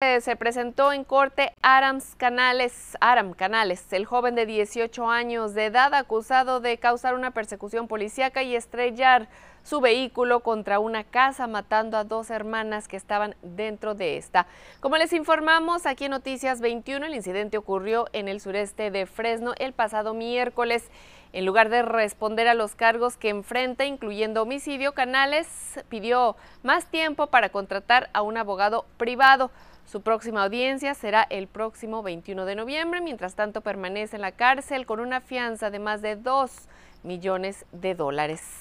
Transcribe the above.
Se presentó en corte Arams Canales, Aram Canales, el joven de 18 años de edad acusado de causar una persecución policíaca y estrellar su vehículo contra una casa matando a dos hermanas que estaban dentro de esta. Como les informamos aquí en Noticias 21, el incidente ocurrió en el sureste de Fresno el pasado miércoles. En lugar de responder a los cargos que enfrenta, incluyendo homicidio, Canales pidió más tiempo para contratar a un abogado privado. Su próxima audiencia será el próximo 21 de noviembre. Mientras tanto, permanece en la cárcel con una fianza de más de 2 millones de dólares.